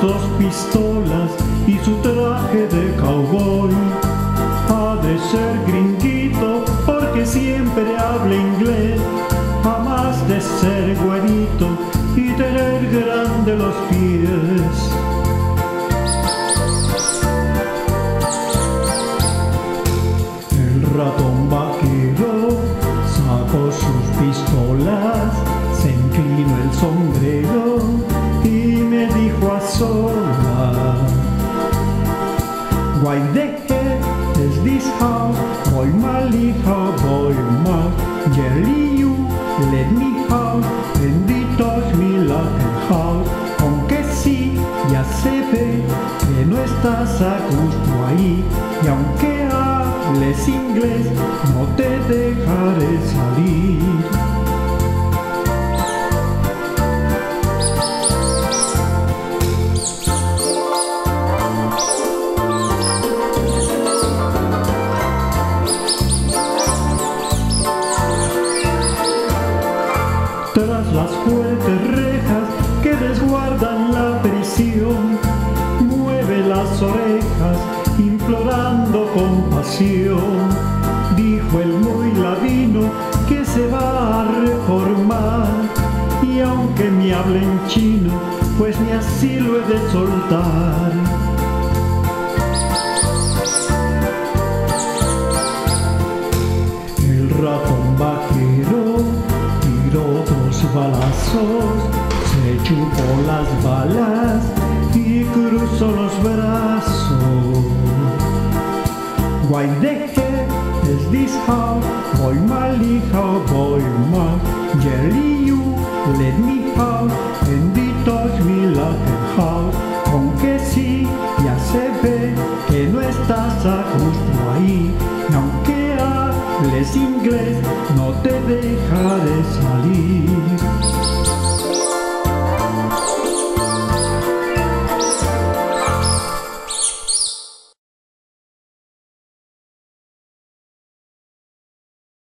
dos pistolas y su traje de cowboy. Ha de ser gringuito porque siempre habla inglés, jamás de ser güerito y tener grande los pies. El ratón vaquero sacó sus pistolas, se inclinó el sombrero Why the hell is this house? Boy Mali, how boy ma, Jelly you, let me out, benditos mi Latin house. Aunque sí, ya se ve que no estás a gusto ahí, y aunque hables inglés, no te dejaré salir. Tras las fuertes rejas que desguardan la prisión, mueve las orejas implorando compasión. Dijo el muy ladino que se va a reformar y aunque me hable en chino, pues ni así lo he de soltar. Se chupó las balas y cruzó los brazos. Why the hell is this how? Boy Mali, how boy ma, Jelly inglés, no te dejaré salir.